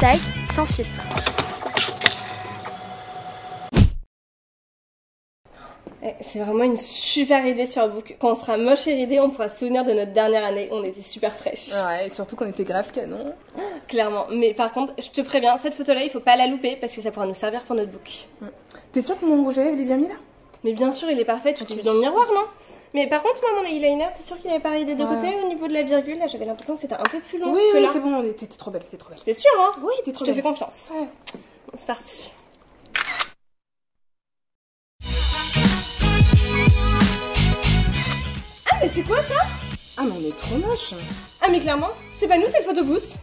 Hashtag sans filtre. Eh, C'est vraiment une super idée sur le book. Quand on sera moche et ridé, on pourra se souvenir de notre dernière année. On était super fraîches. Ouais, et surtout qu'on était grave canon. Clairement. Mais par contre, je te préviens, cette photo-là, il faut pas la louper parce que ça pourra nous servir pour notre book. T'es sûr que mon rouge à lèvres il est bien mis là? Mais bien sûr, il est parfait. Tu t'es vu dans le miroir, non? Mais par contre, moi, mon eyeliner, t'es sûr qu'il avait pareil des deux Ouais. côtés au niveau de la virgule Là, j'avais l'impression que c'était un peu plus long Oui, que oui, là. c'est bon, t'es trop belle, t'es trop belle. T'es sûr, hein? Oui, t'es Je trop te fais belle. confiance. Ouais. Bon, c'est parti. Ah, mais c'est quoi ça? Ah, mais on est trop moche. Ah, mais clairement, c'est pas nous, c'est le photobooth.